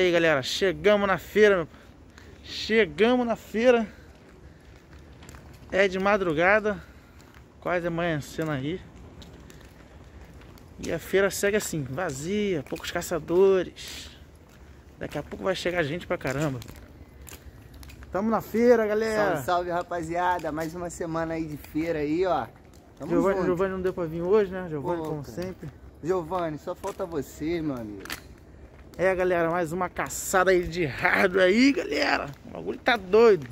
aí galera, chegamos na feira Chegamos na feira. É de madrugada. Quase amanhecendo aí. E a feira segue assim, vazia Poucos caçadores. Daqui a pouco vai chegar gente pra caramba. Tamo na feira galera. Salve, salve rapaziada. Mais uma semana aí de feira aí ó. Tamo Giovanni, não deu pra vir hoje né? Giovanni como sempre. Giovanni, só falta você meu amigo é, galera, mais uma caçada aí de hardware aí, galera. O bagulho tá doido.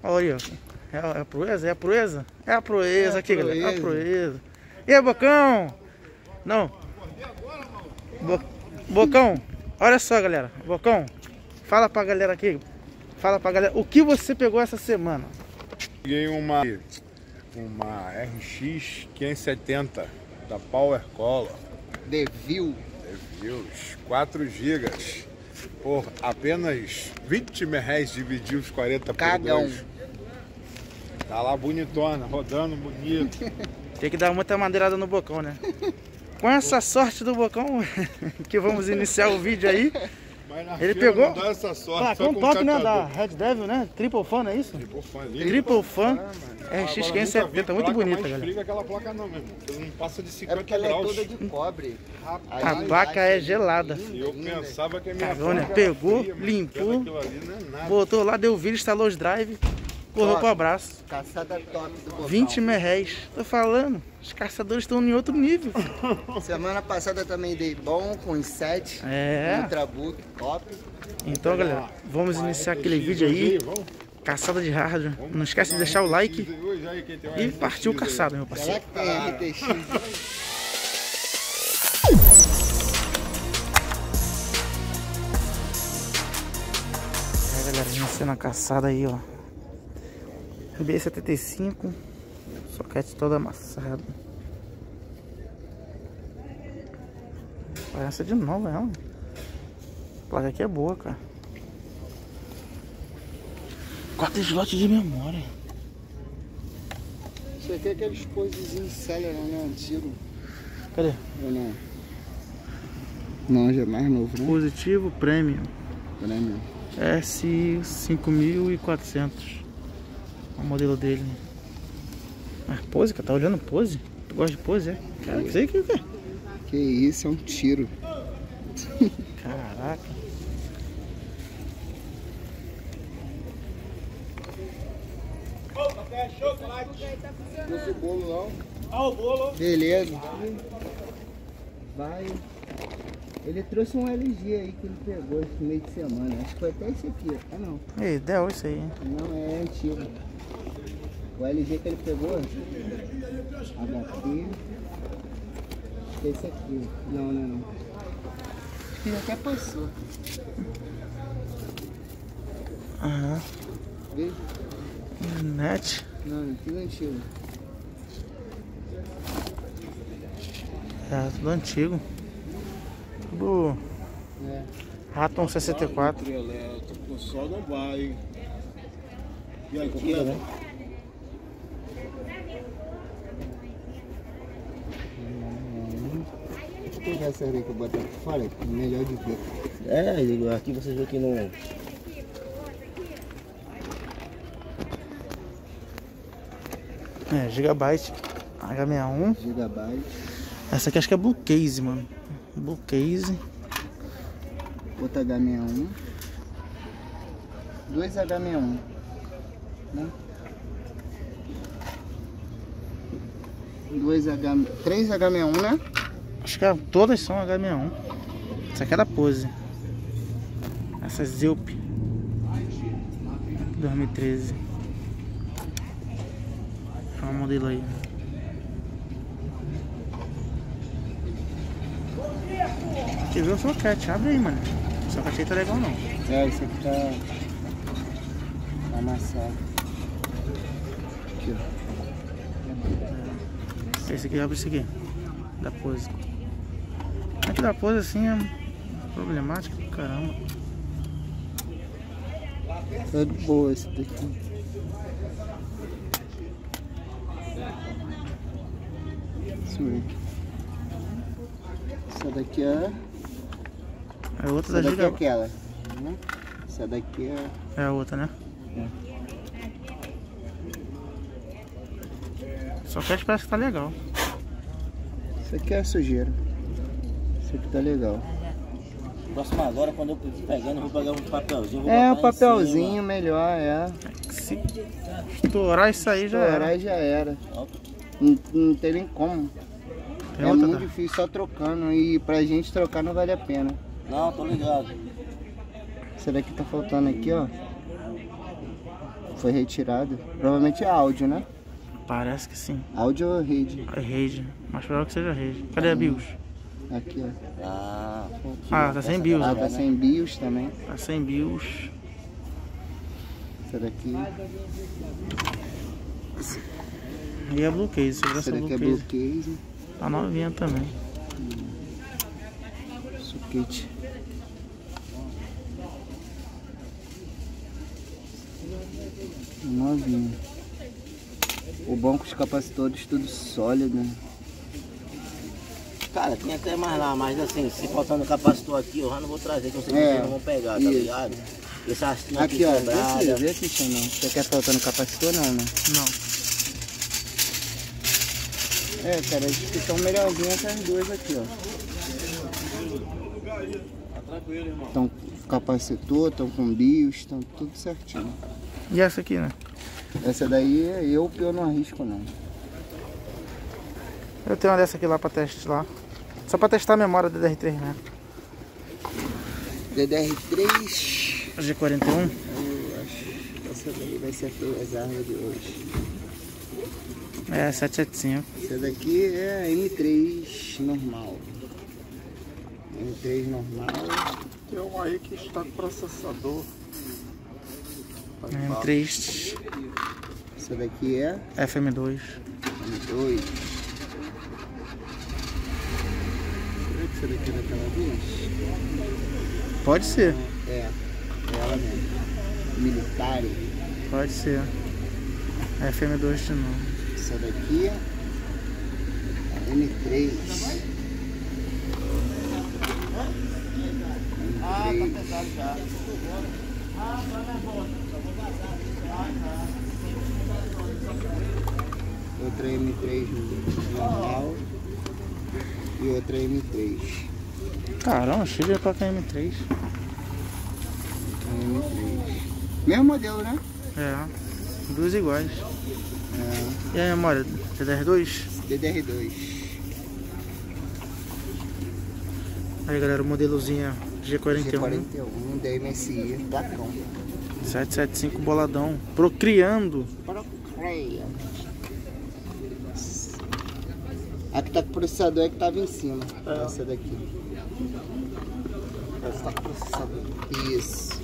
Olha aí, ó. É, é a proeza? É a proeza? É a proeza é aqui, proeza. galera. É a proeza. E aí, Bocão? Não. Bo... Bocão, olha só, galera. Bocão, fala pra galera aqui. Fala pra galera. O que você pegou essa semana? Peguei uma, uma RX 570 da Power Color. Devil. Deus, 4 gigas por apenas 20 reais dividir os 40 Cada por 2. Um. Tá lá bonitona, rodando bonito. Tem que dar muita madeirada no bocão, né? Com essa sorte do bocão que vamos iniciar o vídeo aí. Ele pegou. Não dá essa sorte, ah, com toque né, da Red Devil, né? Triple Fan, não é isso? Triple Fan, Triple Fan. RX 570, muito bonita, galera. Não aquela placa não, meu irmão. não passa de 50 é porque ela graus. é toda de cobre. Rapaz, a placa é gelada. E eu pensava que a minha Cagou, né? Pegou, fria, limpou, é botou lá, deu vídeo, instalou os drive, correu pro abraço. Caçada top do botão. 20 merréis. Tô falando, os caçadores estão em outro nível. Semana passada também dei bom com os 7. É. Ultrabook top. Então, galera, vamos iniciar aquele vídeo aí. Caçada de hardware. Não esquece de deixar o like. E partiu caçada, meu parceiro. Será que tem RTX? É, galera, iniciando a caçada aí, ó. B75. Soquete todo amassado. Parece de novo, ela. A placa aqui é boa, cara. Quatro slots de memória. Isso aqui é aqueles posezinhos Celeron, né? Antigo. Cadê? Ou não? Não, já é mais novo, né? Positivo Premium. Premium. S5400. O modelo dele. Mas pose, cara, tá olhando pose? Tu gosta de pose, é? Cara, que sei que o que Que isso, é um tiro. Caraca. Trouxe o bolo não. Ah, o bolo. Beleza. Vai. Ele trouxe um LG aí que ele pegou esse meio de semana. Acho que foi até esse aqui. Ah não. Ei, deu isso aí. Não, é antigo. O LG que ele pegou. HP. Acho que é esse aqui. Não, não, não. Acho que até passou. Aham. Vê? Net. Não, tudo antigo. É, tudo antigo. Tudo. É. Raton 64. O sol não vai. E aí, completo? Né? Vou pegar essa aí que eu botei aqui fora, é melhor de ver. É, aqui vocês vê que não. É, Gigabyte H61. Gigabyte. Essa aqui acho que é Blue Case, mano. Blue Case. Outra H61. Dois H61. Né? Dois H... Três H61, né? Acho que é, todas são H61. Essa aqui é da Pose. Essa é Zilp. 2013 o modelo aí. Quer ver o soquete? Abre aí, mano. O soquete aí tá legal não. É, esse aqui tá, tá amassado. Aqui, ó. Esse aqui abre esse aqui. Da pose. Aqui da pose assim é problemático, caramba. Tá de boa esse daqui. Essa daqui é É outra Essa da daqui é aquela. né? Essa daqui é. É a outra, né? Só que parece que tá legal. Isso aqui é sujeira. Isso aqui tá legal. Próximo agora, quando eu pegando, eu vou pegar um papelzinho. vou É, em papelzinho melhor, é. Se estourar isso aí já Estourar era. já era. Não, não tem nem como. Tem é outra, muito tá? difícil só trocando e pra gente trocar não vale a pena. Não, tô ligado. Essa daqui tá faltando aqui, ó. Foi retirado. Provavelmente é áudio, né? Parece que sim. Áudio ou rede? É rede. Mas provável que seja rede. Cadê a BIOS? Aqui, ó. Ah, Ah, tá sem BIOS. Ah, ó. tá sem BIOS também. Tá sem BIOS. Essa daqui. E a Blue Case. Segurança Essa daqui Blue é blue case. Tá novinha também. Suquete. Novinho. O banco, os capacitores, tudo sólido. né? Cara, tem até mais lá, mas assim, se faltando capacitor aqui, eu já não vou trazer, que eu sei que É, vocês não vão pegar, tá isso. ligado? Esse hastinho aqui, Aqui, ó. Vê quebrada. vê se isso não. Você quer faltando capacitor? Não, né? Não. É, cara, acho que estão melhorzinhas essas duas aqui, ó. Tá tranquilo, irmão. Estão com capacitor, estão com BIOS, estão tudo certinho. E essa aqui, né? Essa daí eu eu não arrisco não. Eu tenho uma dessa aqui lá pra testar. Só pra testar a memória do DDR3, né? DDR3, G41. eu acho que essa daí vai ser a armas de hoje. É, 775. Essa daqui é a M3 normal. M3 normal. Tem um aí que está com processador. Tá M3 Essa daqui é FM2. M2. Essa daqui daquela vez? Pode ser. É, é ela mesmo. Militar. Pode ser. FM2 de novo. Essa daqui é a M3. Ah, tá M3. pesado já. Outra M3 normal. E outra M3. Caramba, cheio de placa M3. M3. Mesmo modelo, né? É. Duas iguais. É. E a memória? DDR2? DDR2. Aí galera, o modelozinho G41 G41 da MSI. Da Cão. 775 boladão. Procriando. Procreia. A que tá com processador é que tava em cima. Essa daqui. Essa tá com processador. Isso.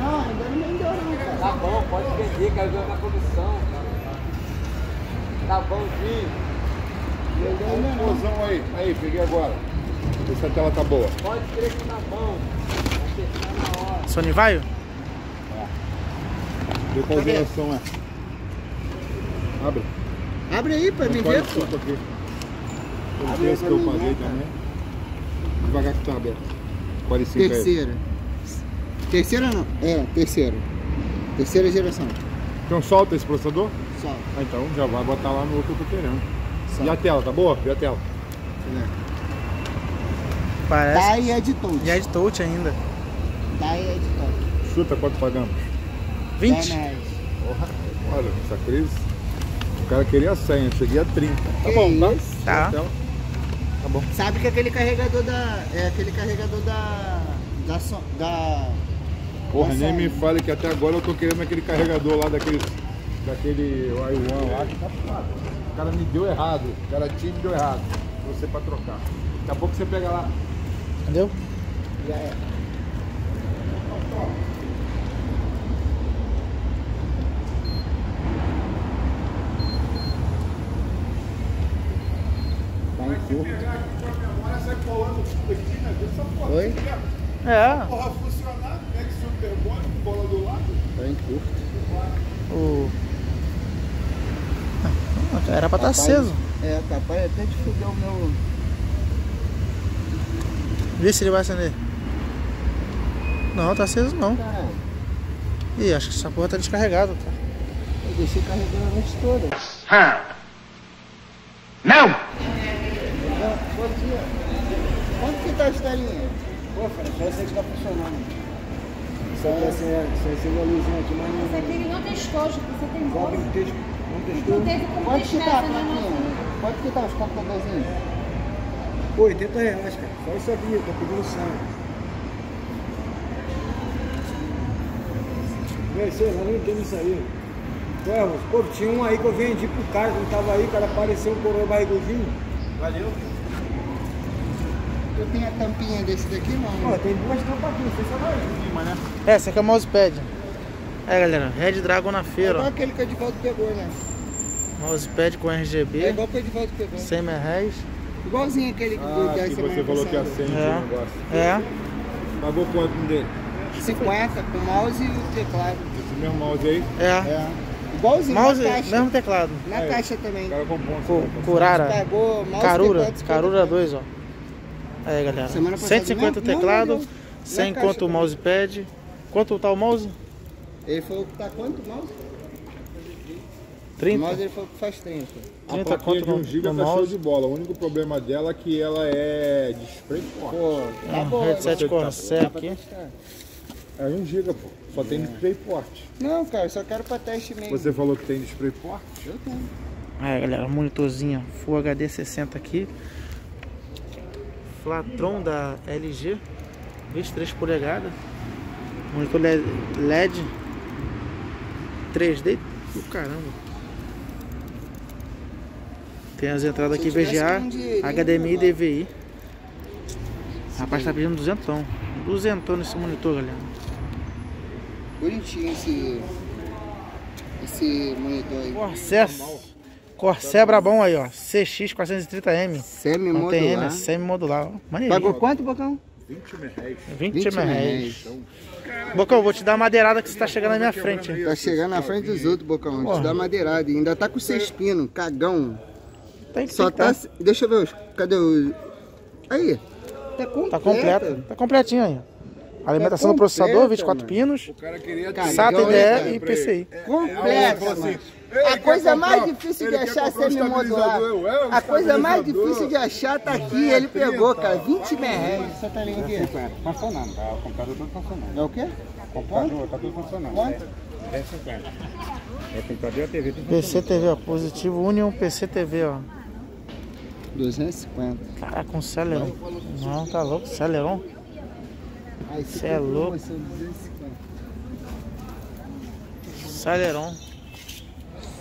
Não, ainda não vendeu não, cara. Tá bom, pode vender, quero ver na produção. Tá bom, ainda não. Mozão aí, aí, peguei agora. Vê se a tela tá boa. Pode crer que tá bom. Vai fechar na hora. Sony Vaio? Vê qual geração é. Abre. Abre aí pra me Pode ver, pô. solta aqui. Esse pra que eu mim paguei ver, cara. também. Devagar que tá aberto. 45 aí. Terceira. Terceira não? É, terceira. Terceira geração. Então solta esse processador? Só. Ah, então já vai botar lá no outro que eu tô querendo. Só. E a tela, tá boa? E a tela? Parece. Tá e é de touch. E é de touch ainda. E é de. Chuta quanto pagamos. 20? 10 reais. Porra, olha, essa crise. O cara queria 100, eu cheguei a 30. Tá Que bom, tá? isso? Tá. Tela. Tá bom. Sabe que aquele carregador da. É aquele carregador da. Da. da Porra, da nem me fale que até agora eu tô querendo aquele carregador lá daquele. Daquele i1 lá que tá foda. O cara me deu errado. O cara tinha me deu errado. Você pra trocar. Daqui a pouco você pega lá. Entendeu? Já é. Tá. Oi? É. Porra, funcionar, é que super bom, bola do lado. Tá em curto. O... Era pra estar Capaz- aceso. É, capaz até de fuder o meu. Vê se ele vai acender. Não, tá aceso não. Caralho, Ih, acho que essa porra tá descarregada. Tá? eu deixei carregando a noite toda. Não! Bom, dia. Quanto que tá a estalinha? Pô, cara, só esse aqui tá funcionando. Só essa acende a luzinha aqui, mas Esse aqui ele não testou, Ju, você tem Só voz. tem texto. Não Não teve como Quanto que tá, você não nossa. Quanto que tá os computadorzinhos? Pô, 80 reais, cara. Só isso aqui, tô pedindo sangue. Véi, sei lá, não entendo isso aí. Ué, pô, tinha um aí que eu vendi pro cara, que não tava aí, o cara apareceu um coroa barrigudinho. Valeu. Eu tenho a tampinha desse daqui, não. Ó, tem duas tampas aqui, não sei se é mais cima, né? É, esse aqui é o mousepad. É, galera, Red Dragon na É feira. igual ó. aquele que o Edivaldo pegou, né? Mousepad com É RGB, igual que o Edivaldo pegou. 100 reais. Igualzinho aquele do, Ah, da que você falou que passada. acende É. o negócio. É, Pagou quanto dele? 50 com o mouse e o teclado. Esse mesmo mouse aí? é. É. Igualzinho Mouse, na caixa. mesmo teclado. Na caixa também. O cara comprou um celular. Curara, Pagou mouse Carura, teclado, 50 Carura 2, ó. Aí, galera. Semana passada 150 o não- não teclado, olhou. 100 Na caixa quanto o mousepad. Quanto tá o mouse? Ele falou que tá quanto o mouse? O 30. mouse ele falou que faz 30. A 30 plaquinha quanto de 1 no, GB tá show mouse. de bola. O único problema dela é que ela é de spray forte. Pô, tá Ah, bom. headset tá- Corsair pra aqui. É 1 GB, pô. Só tem de spray forte. Não, cara, eu só quero pra teste mesmo. Você falou que tem forte? Eu tenho. Aí, galera, monitorzinho Full HD 60 aqui. Flatron da LG, 23 polegadas. Monitor LED, LED 3D do caramba. Tem as entradas aqui VGA, um HDMI e DVI. Rapaz, tá pedindo duzentão. Duzentão nesse monitor, galera. Bonitinho esse. Esse monitor aí. Corsair, Corsair Brabão aí, ó. CX 430M. Semi Não tem M, é modular. semi-modular. Pagou quanto, Bocão? 20 reais. 20, 20 reais. Bocão, vou te dar uma madeirada que você tá chegando na minha frente. Tá chegando na frente dos outros, Bocão. Te dá madeirada. E ainda tá com seis pinos, cagão. Tem que Só tá. Deixa eu ver os. Cadê o. Aí. Tá completo. Tá completo. Tá completinho aí. Alimentação Tá do processador, completa, 24 mano. pinos, O cara queria Cara, SATA, IDE ele, e PCI. Completa, assim, mano. Ele A coisa mais comprar- difícil de achar é semi-modular. é, A coisa mais difícil de achar tá aqui. Ele pegou, cara. 20 reais. Essa tá linha aqui. Funcionando, tá? O computador todo funcionando. É o quê? O computador tá tudo funcionando. Quanto? É 50. É computador e a TV tudo PC TV, ó. Positivo Union PC TV, ó. 250. Caraca, com Celeron. Não, tá louco, Celeron. Esse Cê é louco. promoção, 250. Celeron.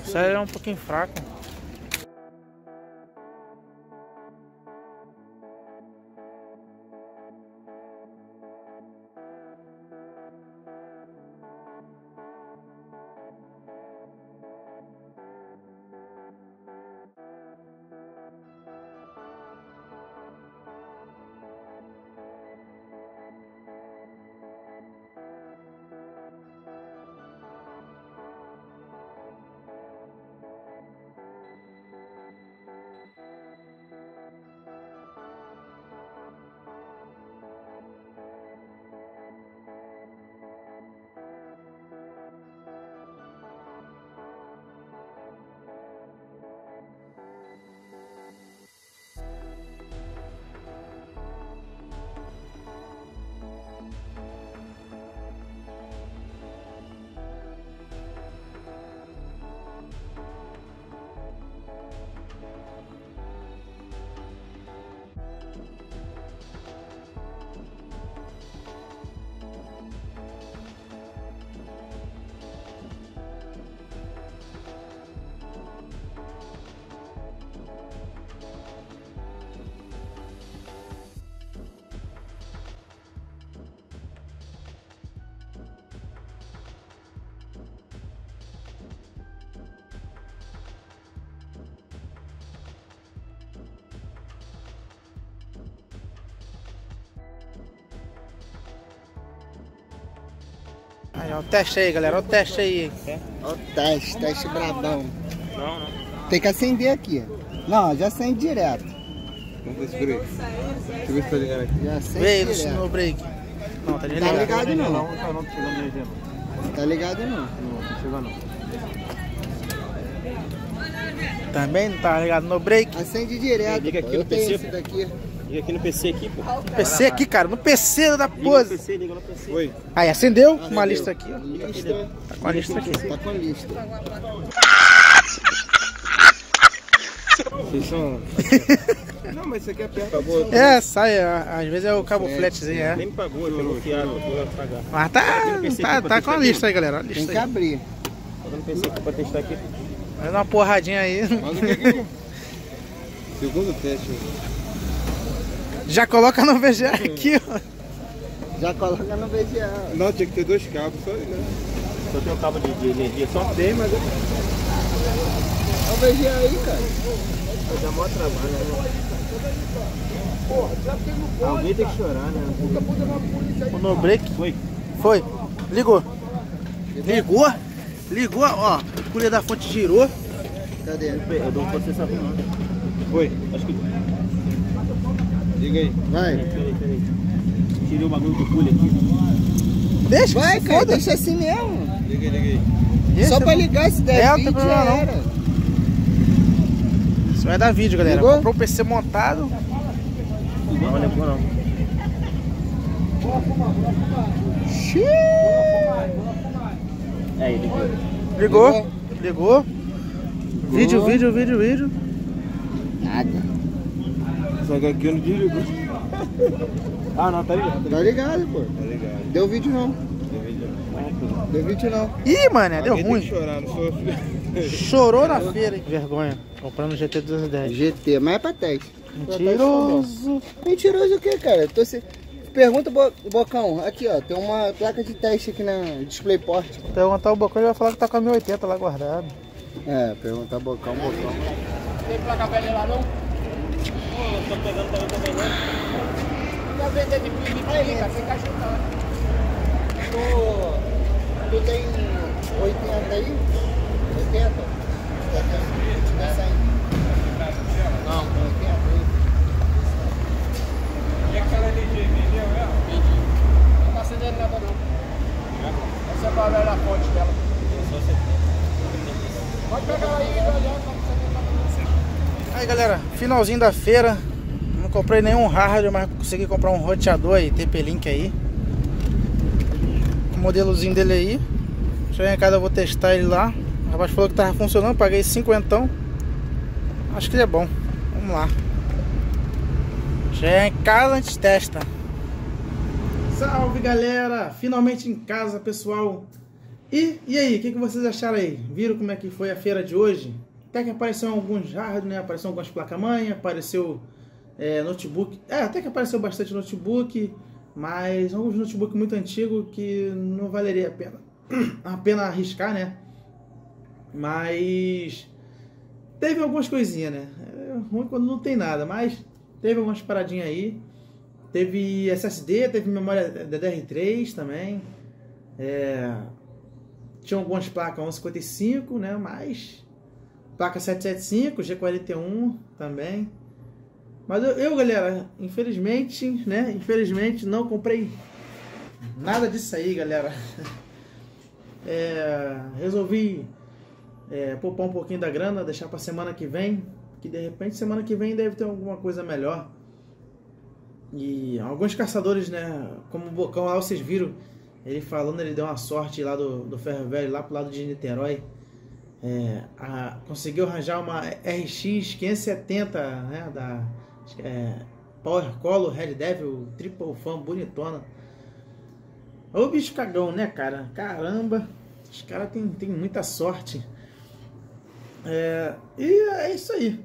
Celeron é um pouquinho fraco. Aí, ó, o teste aí, galera. Ó o teste aí. Ó o teste, teste brabão. Não, não. Tem que acender aqui. Não, já acende direto. Vamos ver se peraí. Deixa eu ver se tá ligado aqui. Já acende Vê no, direto. no break. Não, tá Tá ligado. ligado não. Não, tá não, tá chegando energia não. Tá ligado não. Não, não chega não. Também não tá ligado no break. Acende direto. Liga aqui Eu no tenho PC, esse daqui. Liga aqui no PC aqui, pô. No PC aqui, cara. No PC da Liga no pose. PC, liga no PC. Oi. Aí, acendeu uma Acendeu. lista aqui, ó. Lista. Tá com a lista aqui. Tá com lista. Vocês são. não, mas isso aqui é perto. Acabou. É, sai, a- às vezes é o cabo flatzinho, é. Nem me pagou, pegou fiado, vou pagar. Mas tá, tá, tá com a lista aí, galera. A Tem lista que aí. abrir. Tô dando PC aqui pra testar aqui. Vai dar uma porradinha aí. Mas o que que... Segundo teste. Já coloca no VGA aqui, ó. Já coloca no VGA. Não, tinha que ter dois cabos, só ligar. Só tem o cabo de, de energia só. Tem, mas eu... Olha o VGA aí, cara. Vai dar mó trabalho, né? Alguém tem que chorar, né? O no break. Foi. Foi. Ligou. Ligou. Ligou, ó. O colher da fonte girou. Cadê? Eu dou um processador não. Foi. Acho que. Liga aí. Vai. Peraí, peraí. Tirei o bagulho do cooler aqui. Deixa, Vai, cara. foda. Deixa assim mesmo. Liga aí, liga aí. Deixa, Só pra ligar esse der É, não tem vídeo problema já não. era. Isso vai dar vídeo, galera. Ligou? Comprou o PC montado. Não, não é bom não. É, ele ligou. Ligou. Ligou. Vídeo, vídeo, vídeo, vídeo. Nada. Só que aqui eu não. Ah, não, tá ligado. Tá ligado, pô. Tá ligado. Deu vídeo não. Tem vídeo. Deu vídeo não. Ih, mané, deu tem ruim. que chorar, não sou Chorou na feira, hein? Vergonha. Comprando GT 210. GT, mas é pra teste. Mentiroso. Mentiroso o que, cara? Tô se... Pergunta, Bo- Bocão. Aqui, ó. Tem uma placa de teste aqui na DisplayPort. Perguntar o Bocão, ele vai falar que tá com a 1080 lá guardado. É, perguntar Bocão, Bocão. Tu, tu tem 80 aí? 80? Tá saindo. Não, 80 aí. Não tá acendendo nada não. Essa é a barulho da fonte dela. Pode pegar ela aí e olhar você. Aí galera, finalzinho da feira. Não comprei nenhum hardware, mas consegui comprar um roteador aí, TP-Link aí. O modelozinho dele aí. Chegar em casa eu vou testar ele lá. O rapaz falou que tava funcionando, paguei 50. Acho que ele é bom. Vamos lá. Chegar em casa a gente testa. Salve galera! Finalmente em casa, pessoal. E, e aí, o que, que vocês acharam aí? Viram como é que foi a feira de hoje? Até que apareceram alguns hardware, né? Apareceu algumas placas-mãe, apareceu é, notebook. É, até que apareceu bastante notebook, mas alguns notebook muito antigos que não valeria a pena, a pena arriscar, né? Mas teve algumas coisinhas, né? É ruim quando não tem nada, mas teve algumas paradinhas aí. Teve SSD, teve memória DDR3 também. É, tinha algumas placas 155, né? Mas placa 775, G41 também. Mas eu, eu, galera, infelizmente, né? Infelizmente não comprei nada disso aí, galera. É, resolvi é, poupar um pouquinho da grana, deixar para semana que vem, que de repente semana que vem deve ter alguma coisa melhor. E alguns caçadores, né? Como o Bocão lá, vocês viram, ele falando, ele deu uma sorte lá do, do Ferro Velho, lá pro lado de Niterói. É, a- conseguiu arranjar uma RX 570, né? Da é, Power Color Red Devil Triple Fan bonitona. Ô bicho cagão, né, cara? Caramba, os caras têm tem muita sorte. É, e é isso aí.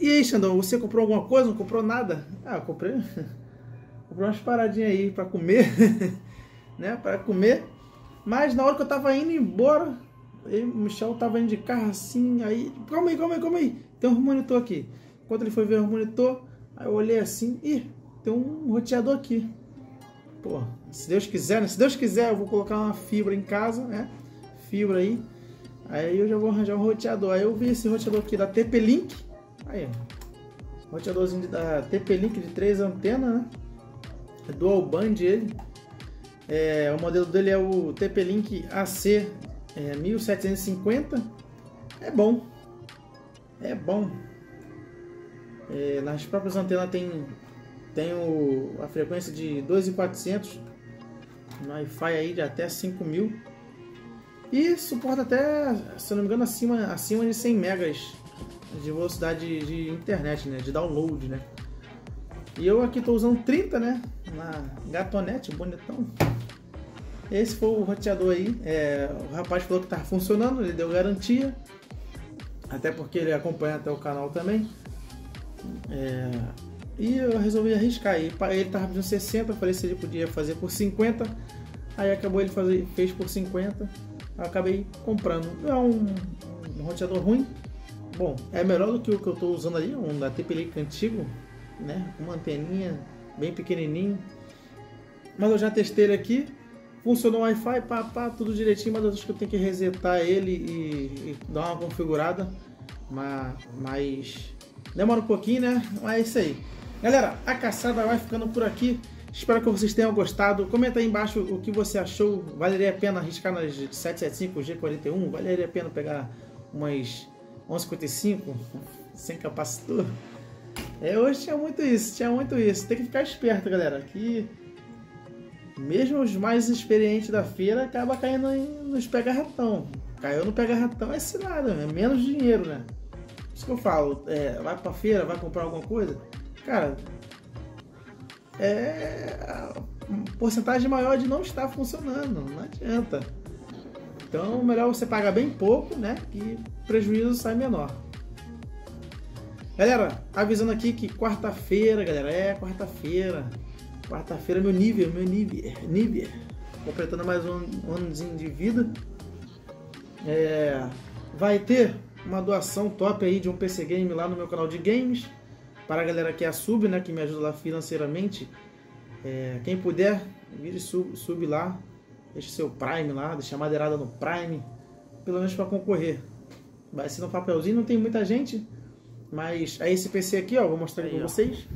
E aí, Xandão, você comprou alguma coisa? Não comprou nada? Ah, comprei. comprei umas paradinhas aí pra comer. né? Pra comer. Mas na hora que eu tava indo embora, aí o Michel tava indo de carro assim, aí. Calma aí, calma aí, calma aí. Tem um monitor aqui. Enquanto ele foi ver o monitor, aí eu olhei assim, ih, tem um roteador aqui. Pô, se Deus quiser, né? Se Deus quiser, eu vou colocar uma fibra em casa, né? fibra aí. Aí eu já vou arranjar um roteador. Aí eu vi esse roteador aqui da TP-Link. Aí, roteadorzinho da TP-Link de três antenas, né? É dual band ele. É, o modelo dele é o TP-Link AC é, 1750. É bom. É bom. É, nas próprias antenas tem, tem o, a frequência de 2.400 no Wi-Fi aí de até 5000 e suporta até, se não me engano, acima, acima de 100 megas de velocidade de internet, né, de download, né. E eu aqui estou usando 30, né, na Gatonete, bonitão. Esse foi o roteador aí, é, o rapaz falou que estava funcionando, ele deu garantia, até porque ele acompanha até o canal também. É, e eu resolvi arriscar. ele estava pedindo 60, eu falei se ele podia fazer por 50. Aí acabou ele fazer, fez por 50. Eu acabei comprando. É um, um roteador ruim. Bom, é melhor do que o que eu estou usando ali, um da TP-Link antigo, né? Uma anteninha bem pequenininho. Mas eu já testei ele aqui. Funcionou o Wi-Fi, pá, pá, tudo direitinho, mas acho que eu tenho que resetar ele e, e dar uma configurada. Mas, mas demora um pouquinho, né? Mas é isso aí. Galera, a caçada vai ficando por aqui. Espero que vocês tenham gostado. Comenta aí embaixo o que você achou. Valeria a pena arriscar nas 775 G41? Valeria a pena pegar umas 1155 sem capacitor? É, hoje tinha muito isso, tinha muito isso. Tem que ficar esperto, galera. Que mesmo os mais experientes da feira acaba caindo nos pega-ratão. Caiu no pega-ratão é cilada, é menos dinheiro, né? Isso que eu falo, é, vai pra feira, vai comprar alguma coisa, cara, é porcentagem maior de não estar funcionando, não adianta. Então, melhor você pagar bem pouco, né? Que prejuízo sai menor. Galera, avisando aqui que quarta-feira, galera, é quarta-feira. Quarta-feira, meu nível, meu nível, nível. Completando mais um, anozinho de vida. É, vai ter uma doação top aí de um PC Game lá no meu canal de games. Para a galera que é a sub, né, que me ajuda lá financeiramente. É, quem puder, vire sub, sub lá. Deixe seu Prime lá, deixe a madeirada no Prime. Pelo menos para concorrer. Vai ser no papelzinho, não tem muita gente. Mas é esse PC aqui, ó. Vou mostrar aí, para vocês.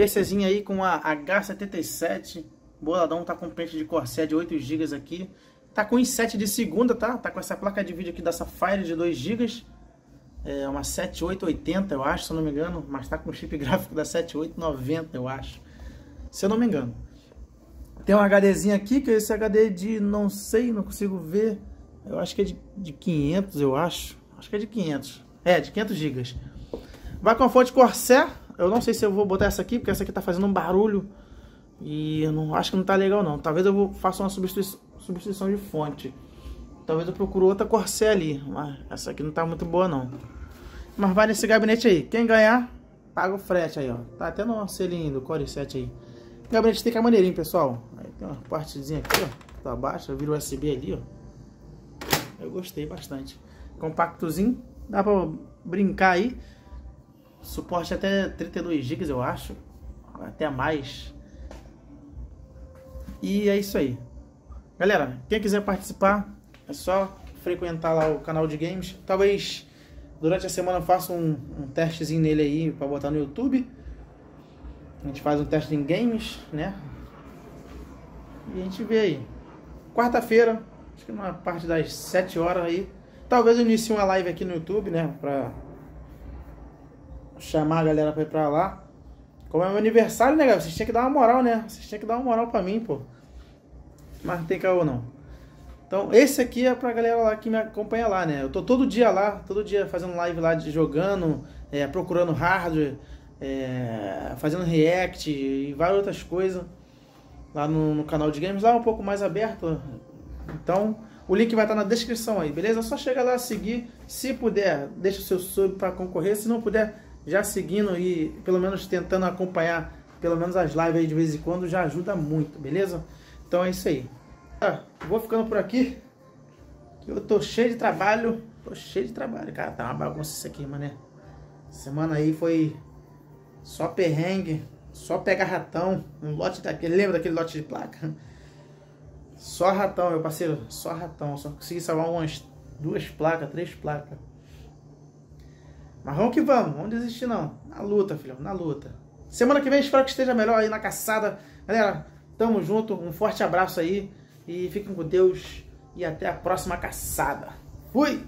PCzinho aí com a H77. Boladão, tá com pente de Corsair de 8 GB aqui. Tá com i7 de segunda, tá? Tá com essa placa de vídeo aqui da Sapphire de 2 GB. É uma 7880, eu acho, se eu não me engano. Mas tá com chip gráfico da 7890, eu acho. Se eu não me engano. Tem um HDzinho aqui, que é esse HD de não sei, não consigo ver. Eu acho que é de, de 500, eu acho. Acho que é de 500. É, de 500 GB. Vai com a fonte Corsair. Eu não sei se eu vou botar essa aqui, porque essa aqui tá fazendo um barulho. E eu não acho que não tá legal não. Talvez eu faça uma substituição, substituição de fonte. Talvez eu procure outra Corsair ali. Mas essa aqui não tá muito boa não. Mas vai nesse gabinete aí. Quem ganhar, paga o frete aí, ó. Tá até no selinho do Core 7 aí. O gabinete tem que é maneirinho, pessoal. Aí tem uma partezinha aqui, ó. Tá baixa, vira USB ali, ó. Eu gostei bastante. Compactozinho. Dá pra brincar aí. Suporte até 32 GB, eu acho. Até mais. E é isso aí. Galera, quem quiser participar, é só frequentar lá o canal de games. Talvez durante a semana eu faça um, um testezinho nele aí para botar no YouTube. A gente faz um teste em games, né? E a gente vê aí. Quarta-feira, acho que na parte das 7 horas aí. Talvez eu inicie uma live aqui no YouTube, né? Pra chamar a galera pra ir pra lá. Como é meu aniversário, né, galera? Vocês tinham que dar uma moral, né? Vocês tinham que dar uma moral pra mim, pô. Mas não tem caô, não. Então, esse aqui é pra galera lá que me acompanha lá, né? Eu tô todo dia lá, todo dia fazendo live lá, de jogando, é, procurando hardware, é, fazendo react e várias outras coisas lá no, no, canal de games, lá um pouco mais aberto. Então, o link vai estar na descrição aí, beleza? É só chegar lá, seguir. Se puder, deixa o seu sub para concorrer. Se não puder, já seguindo e pelo menos tentando acompanhar pelo menos as lives aí de vez em quando já ajuda muito, beleza? Então é isso aí. Ah, vou ficando por aqui. Eu tô cheio de trabalho. Tô cheio de trabalho. Cara, tá uma bagunça isso aqui, mané. Semana aí foi só perrengue. Só pegar ratão. Um lote daquele. Lembra daquele lote de placa? Só ratão, meu parceiro. Só ratão. Só consegui salvar umas duas placas, três placas. Mas vamos que vamos. Vamos desistir não. Na luta, filhão. Na luta. Semana que vem espero que esteja melhor aí na caçada. Galera, tamo junto. Um forte abraço aí. E fiquem com Deus. E até a próxima caçada. Fui!